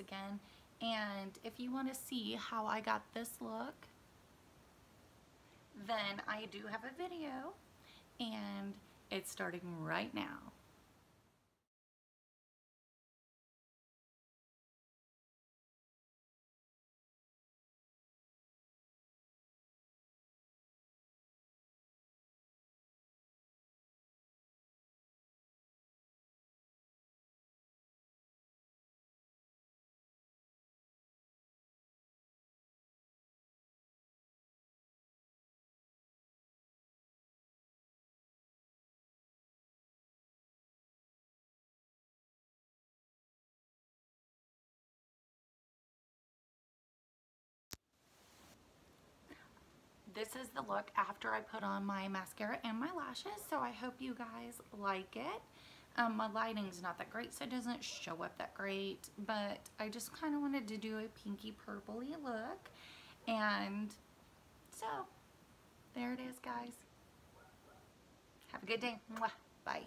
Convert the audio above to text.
again. And if you want to see how I got this look, then I do have a video and it's starting right now. This is the look after I put on my mascara and my lashes. So I hope you guys like it. Um, my lighting's not that great, so it doesn't show up that great. But I just kind of wanted to do a pinky purpley look. And so, there it is, guys. Have a good day. Mwah. Bye.